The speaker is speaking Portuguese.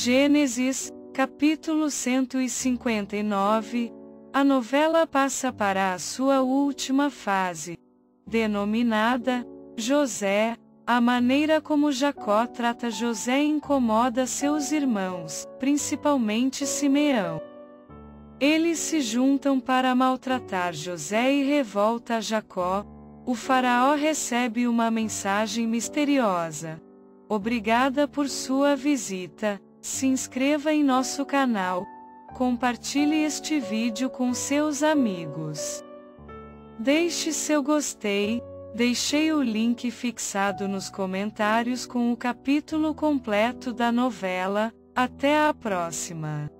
Gênesis, capítulo 159, a novela passa para a sua última fase, denominada José. A maneira como Jacó trata José incomoda seus irmãos, principalmente Simeão. Eles se juntam para maltratar José e revolta Jacó. O faraó recebe uma mensagem misteriosa. Obrigada por sua visita. Se inscreva em nosso canal. Compartilhe este vídeo com seus amigos. Deixe seu gostei. Deixei o link fixado nos comentários com o capítulo completo da novela. Até a próxima!